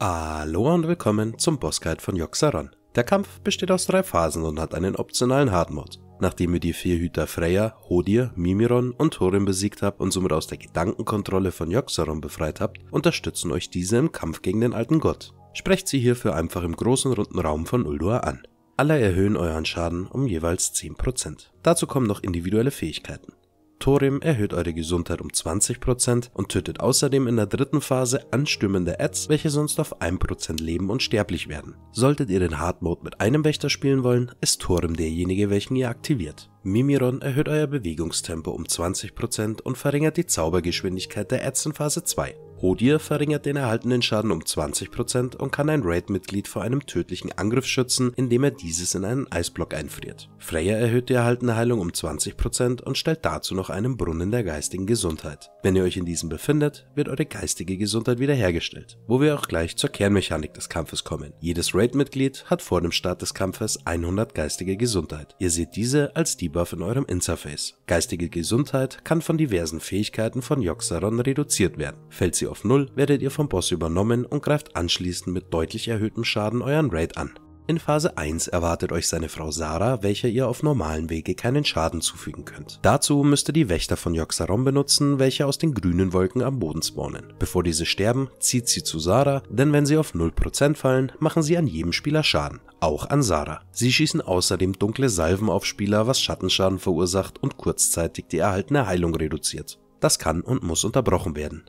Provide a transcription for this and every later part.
Hallo und willkommen zum Bossguide von Yogg-Saron. Der Kampf besteht aus drei Phasen und hat einen optionalen Hardmode. Nachdem ihr die vier Hüter Freya, Hodir, Mimiron und Thorin besiegt habt und somit aus der Gedankenkontrolle von Yogg-Saron befreit habt, unterstützen euch diese im Kampf gegen den alten Gott. Sprecht sie hierfür einfach im großen runden Raum von Uldur an. Alle erhöhen euren Schaden um jeweils 10%. Dazu kommen noch individuelle Fähigkeiten. Thorim erhöht eure Gesundheit um 20% und tötet außerdem in der dritten Phase anstürmende Ads, welche sonst auf 1% leben und sterblich werden. Solltet ihr den Hard Mode mit einem Wächter spielen wollen, ist Thorim derjenige, welchen ihr aktiviert. Mimiron erhöht euer Bewegungstempo um 20% und verringert die Zaubergeschwindigkeit der Ads in Phase 2. Hodir verringert den erhaltenen Schaden um 20% und kann ein Raid-Mitglied vor einem tödlichen Angriff schützen, indem er dieses in einen Eisblock einfriert. Freya erhöht die erhaltene Heilung um 20% und stellt dazu noch einen Brunnen der geistigen Gesundheit. Wenn ihr euch in diesem befindet, wird eure geistige Gesundheit wiederhergestellt, wo wir auch gleich zur Kernmechanik des Kampfes kommen. Jedes Raid-Mitglied hat vor dem Start des Kampfes 100 geistige Gesundheit. Ihr seht diese als Debuff in eurem Interface. Geistige Gesundheit kann von diversen Fähigkeiten von Yogg-Saron reduziert werden. Fällt sie auf 0, werdet ihr vom Boss übernommen und greift anschließend mit deutlich erhöhtem Schaden euren Raid an. In Phase 1 erwartet euch seine Frau Sarah, welcher ihr auf normalen Wege keinen Schaden zufügen könnt. Dazu müsst ihr die Wächter von Yogg-Saron benutzen, welche aus den grünen Wolken am Boden spawnen. Bevor diese sterben, zieht sie zu Sarah, denn wenn sie auf 0% fallen, machen sie an jedem Spieler Schaden. Auch an Sarah. Sie schießen außerdem dunkle Salven auf Spieler, was Schattenschaden verursacht und kurzzeitig die erhaltene Heilung reduziert. Das kann und muss unterbrochen werden.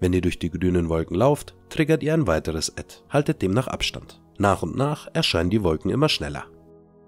Wenn ihr durch die grünen Wolken lauft, triggert ihr ein weiteres Ad. Haltet demnach Abstand. Nach und nach erscheinen die Wolken immer schneller.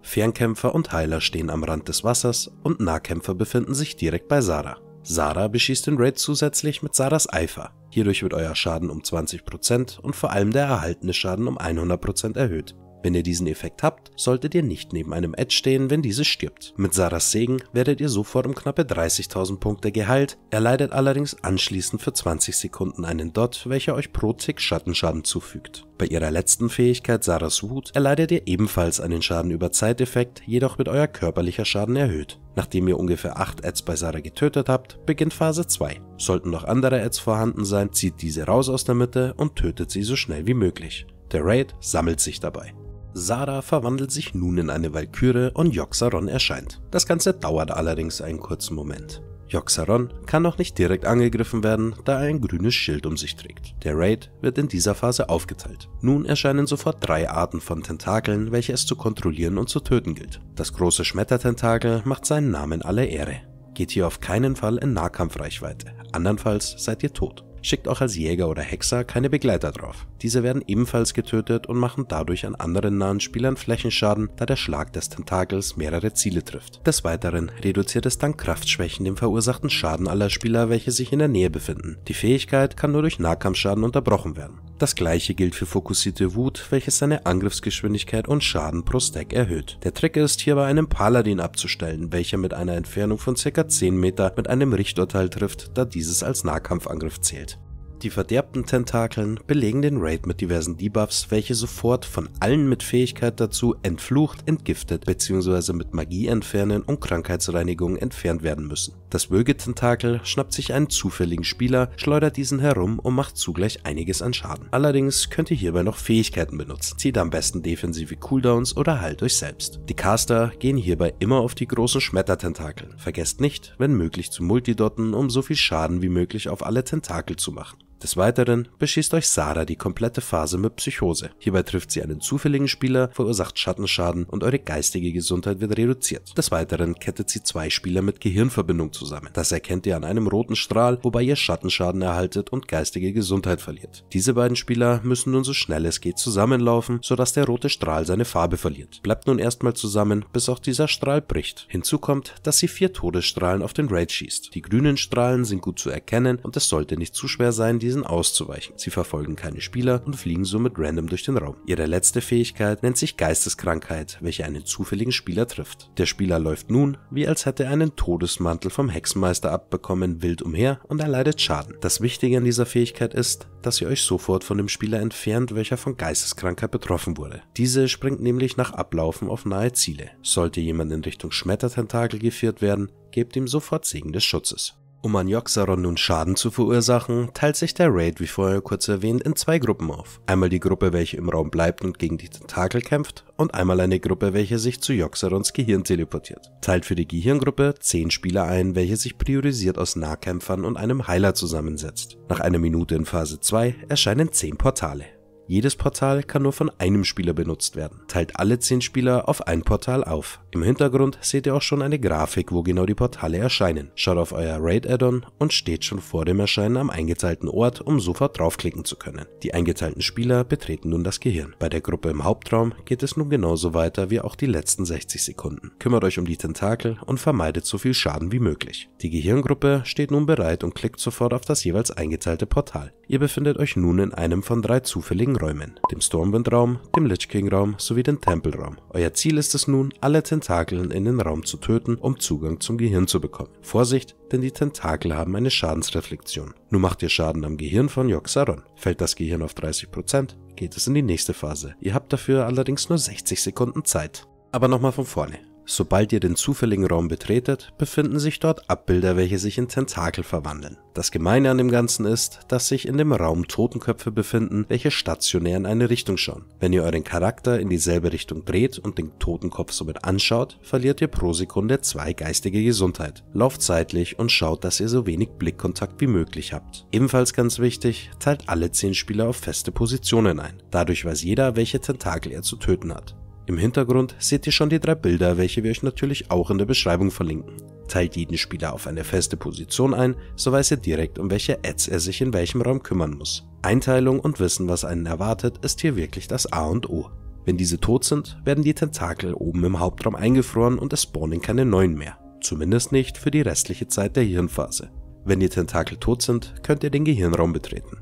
Fernkämpfer und Heiler stehen am Rand des Wassers und Nahkämpfer befinden sich direkt bei Sarah. Sarah beschießt den Raid zusätzlich mit Sarahs Eifer. Hierdurch wird euer Schaden um 20% und vor allem der erhaltene Schaden um 100% erhöht. Wenn ihr diesen Effekt habt, solltet ihr nicht neben einem Edge stehen, wenn diese stirbt. Mit Saras Segen werdet ihr sofort um knappe 30.000 Punkte geheilt, erleidet allerdings anschließend für 20 Sekunden einen Dot, welcher euch pro Tick Schattenschaden zufügt. Bei ihrer letzten Fähigkeit Saras Wut erleidet ihr ebenfalls einen Schaden über Zeiteffekt, jedoch wird euer körperlicher Schaden erhöht. Nachdem ihr ungefähr 8 Ads bei Sarah getötet habt, beginnt Phase 2. Sollten noch andere Ads vorhanden sein, zieht diese raus aus der Mitte und tötet sie so schnell wie möglich. Der Raid sammelt sich dabei. Sarah verwandelt sich nun in eine Valkyrie und Yogg-Saron erscheint. Das Ganze dauert allerdings einen kurzen Moment. Yogg-Saron kann noch nicht direkt angegriffen werden, da er ein grünes Schild um sich trägt. Der Raid wird in dieser Phase aufgeteilt. Nun erscheinen sofort drei Arten von Tentakeln, welche es zu kontrollieren und zu töten gilt. Das große Schmettertentakel macht seinen Namen alle Ehre. Geht hier auf keinen Fall in Nahkampfreichweite, andernfalls seid ihr tot. Schickt auch als Jäger oder Hexer keine Begleiter drauf. Diese werden ebenfalls getötet und machen dadurch an anderen nahen Spielern Flächenschaden, da der Schlag des Tentakels mehrere Ziele trifft. Des Weiteren reduziert es dank Kraftschwächen den verursachten Schaden aller Spieler, welche sich in der Nähe befinden. Die Fähigkeit kann nur durch Nahkampfschaden unterbrochen werden. Das gleiche gilt für fokussierte Wut, welches seine Angriffsgeschwindigkeit und Schaden pro Stack erhöht. Der Trick ist hierbei einen Paladin abzustellen, welcher mit einer Entfernung von ca. 10 Meter mit einem Richturteil trifft, da dieses als Nahkampfangriff zählt. Die verderbten Tentakeln belegen den Raid mit diversen Debuffs, welche sofort von allen mit Fähigkeit dazu entflucht, entgiftet bzw. mit Magie entfernen und Krankheitsreinigung entfernt werden müssen. Das Würgetentakel schnappt sich einen zufälligen Spieler, schleudert diesen herum und macht zugleich einiges an Schaden. Allerdings könnt ihr hierbei noch Fähigkeiten benutzen. Zieht am besten defensive Cooldowns oder heilt euch selbst. Die Caster gehen hierbei immer auf die großen Schmettertentakeln. Vergesst nicht, wenn möglich zu multidotten, um so viel Schaden wie möglich auf alle Tentakel zu machen. Des Weiteren beschießt euch Sarah die komplette Phase mit Psychose. Hierbei trifft sie einen zufälligen Spieler, verursacht Schattenschaden und eure geistige Gesundheit wird reduziert. Des Weiteren kettet sie zwei Spieler mit Gehirnverbindung zusammen. Das erkennt ihr an einem roten Strahl, wobei ihr Schattenschaden erhaltet und geistige Gesundheit verliert. Diese beiden Spieler müssen nun so schnell es geht zusammenlaufen, sodass der rote Strahl seine Farbe verliert. Bleibt nun erstmal zusammen, bis auch dieser Strahl bricht. Hinzu kommt, dass sie vier Todesstrahlen auf den Raid schießt. Die grünen Strahlen sind gut zu erkennen und es sollte nicht zu schwer sein, diesen auszuweichen. Sie verfolgen keine Spieler und fliegen somit random durch den Raum. Ihre letzte Fähigkeit nennt sich Geisteskrankheit, welche einen zufälligen Spieler trifft. Der Spieler läuft nun, wie als hätte er einen Todesmantel vom Hexenmeister abbekommen, wild umher und erleidet Schaden. Das Wichtige an dieser Fähigkeit ist, dass ihr euch sofort von dem Spieler entfernt, welcher von Geisteskrankheit betroffen wurde. Diese springt nämlich nach Ablaufen auf nahe Ziele. Sollte jemand in Richtung Schmettertentakel geführt werden, gebt ihm sofort Segen des Schutzes. Um an Yoxaron nun Schaden zu verursachen, teilt sich der Raid, wie vorher kurz erwähnt, in zwei Gruppen auf. Einmal die Gruppe, welche im Raum bleibt und gegen die Tentakel kämpft, und einmal eine Gruppe, welche sich zu Yoxarons Gehirn teleportiert. Teilt für die Gehirngruppe 10 Spieler ein, welche sich priorisiert aus Nahkämpfern und einem Heiler zusammensetzt. Nach einer Minute in Phase 2 erscheinen 10 Portale. Jedes Portal kann nur von einem Spieler benutzt werden. Teilt alle 10 Spieler auf ein Portal auf. Im Hintergrund seht ihr auch schon eine Grafik, wo genau die Portale erscheinen. Schaut auf euer Raid-Add-on und steht schon vor dem Erscheinen am eingeteilten Ort, um sofort draufklicken zu können. Die eingeteilten Spieler betreten nun das Gehirn. Bei der Gruppe im Hauptraum geht es nun genauso weiter wie auch die letzten 60 Sekunden. Kümmert euch um die Tentakel und vermeidet so viel Schaden wie möglich. Die Gehirngruppe steht nun bereit und klickt sofort auf das jeweils eingeteilte Portal. Ihr befindet euch nun in einem von drei zufälligen Räumen, dem Stormwind-Raum, dem Lich King-Raum sowie dem Temple-Raum. Euer Ziel ist es nun, alle Tentakeln in den Raum zu töten, um Zugang zum Gehirn zu bekommen. Vorsicht, denn die Tentakel haben eine Schadensreflexion. Nun macht ihr Schaden am Gehirn von Yogg-Saron. Fällt das Gehirn auf 30%, geht es in die nächste Phase. Ihr habt dafür allerdings nur 60 Sekunden Zeit. Aber nochmal von vorne. Sobald ihr den zufälligen Raum betretet, befinden sich dort Abbilder, welche sich in Tentakel verwandeln. Das Gemeine an dem Ganzen ist, dass sich in dem Raum Totenköpfe befinden, welche stationär in eine Richtung schauen. Wenn ihr euren Charakter in dieselbe Richtung dreht und den Totenkopf somit anschaut, verliert ihr pro Sekunde zwei geistige Gesundheit. Lauft zeitlich und schaut, dass ihr so wenig Blickkontakt wie möglich habt. Ebenfalls ganz wichtig, teilt alle 10 Spieler auf feste Positionen ein. Dadurch weiß jeder, welche Tentakel er zu töten hat. Im Hintergrund seht ihr schon die drei Bilder, welche wir euch natürlich auch in der Beschreibung verlinken. Teilt jeden Spieler auf eine feste Position ein, so weiß er direkt, um welche Ads er sich in welchem Raum kümmern muss. Einteilung und Wissen, was einen erwartet, ist hier wirklich das A und O. Wenn diese tot sind, werden die Tentakel oben im Hauptraum eingefroren und es spawnen keine neuen mehr. Zumindest nicht für die restliche Zeit der Hirnphase. Wenn die Tentakel tot sind, könnt ihr den Gehirnraum betreten.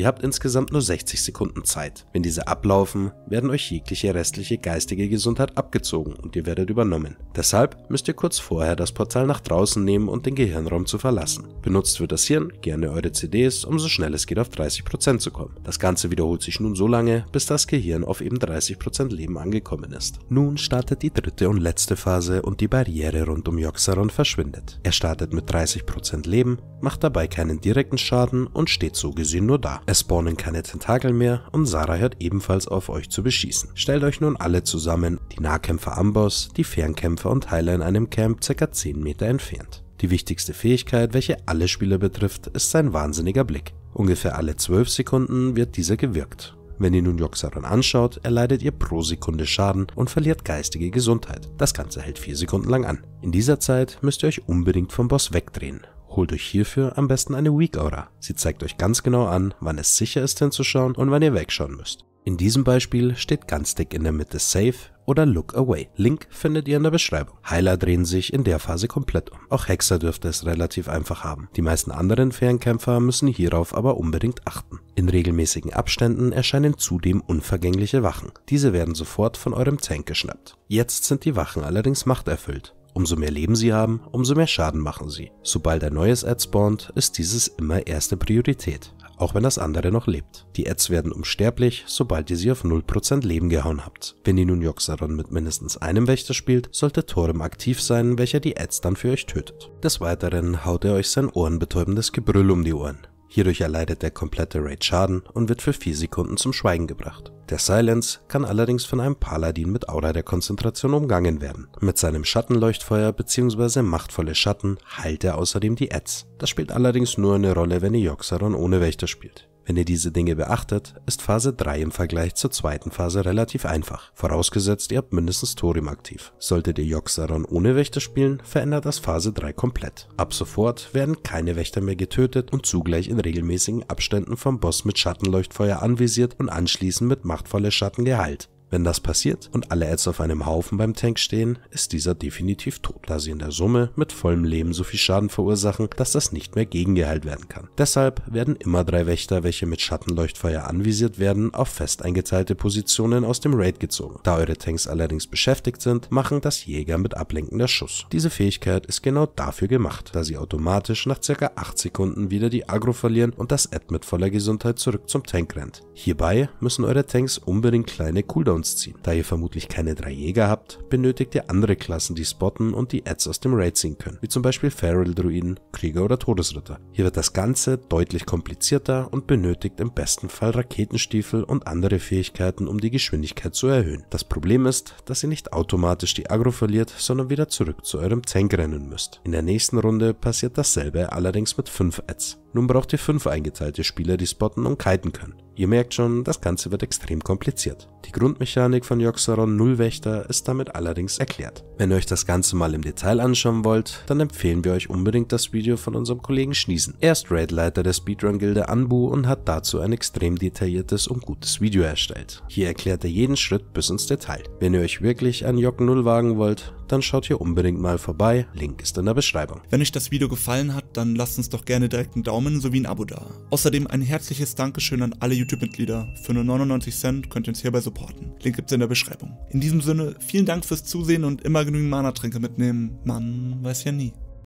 Ihr habt insgesamt nur 60 Sekunden Zeit. Wenn diese ablaufen, werden euch jegliche restliche geistige Gesundheit abgezogen und ihr werdet übernommen. Deshalb müsst ihr kurz vorher das Portal nach draußen nehmen und den Gehirnraum zu verlassen. Benutzt für das Hirn gerne eure CDs, um so schnell es geht auf 30% zu kommen. Das Ganze wiederholt sich nun so lange, bis das Gehirn auf eben 30% Leben angekommen ist. Nun startet die dritte und letzte Phase und die Barriere rund um Yoxaron verschwindet. Er startet mit 30% Leben, macht dabei keinen direkten Schaden und steht so gesehen nur da. Es spawnen keine Tentakel mehr und Sarah hört ebenfalls auf euch zu beschießen. Stellt euch nun alle zusammen, die Nahkämpfer am Boss, die Fernkämpfer und Heiler in einem Camp ca. 10 Meter entfernt. Die wichtigste Fähigkeit, welche alle Spieler betrifft, ist sein wahnsinniger Blick. Ungefähr alle 12 Sekunden wird dieser gewirkt. Wenn ihr nun Joxaron anschaut, erleidet ihr pro Sekunde Schaden und verliert geistige Gesundheit. Das Ganze hält 4 Sekunden lang an. In dieser Zeit müsst ihr euch unbedingt vom Boss wegdrehen. Holt euch hierfür am besten eine Weak Aura. Sie zeigt euch ganz genau an, wann es sicher ist hinzuschauen und wann ihr wegschauen müsst. In diesem Beispiel steht ganz dick in der Mitte Save oder Look Away. Link findet ihr in der Beschreibung. Heiler drehen sich in der Phase komplett um. Auch Hexer dürfte es relativ einfach haben. Die meisten anderen Fernkämpfer müssen hierauf aber unbedingt achten. In regelmäßigen Abständen erscheinen zudem unvergängliche Wachen. Diese werden sofort von eurem Tank geschnappt. Jetzt sind die Wachen allerdings machterfüllt. Umso mehr Leben sie haben, umso mehr Schaden machen sie. Sobald ein neues Ad spawnt, ist dieses immer erste Priorität, auch wenn das andere noch lebt. Die Ads werden unsterblich, sobald ihr sie auf 0% Leben gehauen habt. Wenn ihr nun Yoxaron mit mindestens einem Wächter spielt, sollte Torem aktiv sein, welcher die Ads dann für euch tötet. Des Weiteren haut er euch sein ohrenbetäubendes Gebrüll um die Ohren. Hierdurch erleidet der komplette Raid Schaden und wird für 4 Sekunden zum Schweigen gebracht. Der Silence kann allerdings von einem Paladin mit Aura der Konzentration umgangen werden. Mit seinem Schattenleuchtfeuer bzw. machtvolle Schatten heilt er außerdem die Ads. Das spielt allerdings nur eine Rolle, wenn ihr Yoxaron ohne Wächter spielt. Wenn ihr diese Dinge beachtet, ist Phase 3 im Vergleich zur zweiten Phase relativ einfach, vorausgesetzt ihr habt mindestens Thorim aktiv. Solltet ihr Yoxaron ohne Wächter spielen, verändert das Phase 3 komplett. Ab sofort werden keine Wächter mehr getötet und zugleich in regelmäßigen Abständen vom Boss mit Schattenleuchtfeuer anvisiert und anschließend mit machtvolle Schatten geheilt. Wenn das passiert und alle Ads auf einem Haufen beim Tank stehen, ist dieser definitiv tot, da sie in der Summe mit vollem Leben so viel Schaden verursachen, dass das nicht mehr gegengeheilt werden kann. Deshalb werden immer drei Wächter, welche mit Schattenleuchtfeuer anvisiert werden, auf fest eingeteilte Positionen aus dem Raid gezogen. Da eure Tanks allerdings beschäftigt sind, machen das Jäger mit ablenkender Schuss. Diese Fähigkeit ist genau dafür gemacht, da sie automatisch nach ca. 8 Sekunden wieder die Agro verlieren und das Ad mit voller Gesundheit zurück zum Tank rennt. Hierbei müssen eure Tanks unbedingt kleine Cooldowns Downs ziehen. Da ihr vermutlich keine drei Jäger habt, benötigt ihr andere Klassen, die spotten und die Ads aus dem Raid ziehen können, wie zum Beispiel Feral Druiden, Krieger oder Todesritter. Hier wird das Ganze deutlich komplizierter und benötigt im besten Fall Raketenstiefel und andere Fähigkeiten, um die Geschwindigkeit zu erhöhen. Das Problem ist, dass ihr nicht automatisch die Agro verliert, sondern wieder zurück zu eurem Tank rennen müsst. In der nächsten Runde passiert dasselbe allerdings mit 5 Ads. Nun braucht ihr 5 eingeteilte Spieler, die spotten und kiten können. Ihr merkt schon, das Ganze wird extrem kompliziert. Die Grundmechanik von Yoxaron Nullwächter ist damit allerdings erklärt. Wenn ihr euch das Ganze mal im Detail anschauen wollt, dann empfehlen wir euch unbedingt das Video von unserem Kollegen Schniesen. Er ist Raidleiter der Speedrun-Gilde Anbu und hat dazu ein extrem detailliertes und gutes Video erstellt. Hier erklärt er jeden Schritt bis ins Detail. Wenn ihr euch wirklich ein Jock Null wagen wollt, dann schaut hier unbedingt mal vorbei, Link ist in der Beschreibung. Wenn euch das Video gefallen hat, dann lasst uns doch gerne direkt einen Daumen sowie ein Abo da. Außerdem ein herzliches Dankeschön an alle YouTube-Mitglieder. Für nur 99 Cent könnt ihr uns hierbei supporten. Link gibt's in der Beschreibung. In diesem Sinne, vielen Dank fürs Zusehen und immer genügend Mana-Tränke mitnehmen. Man weiß ja nie.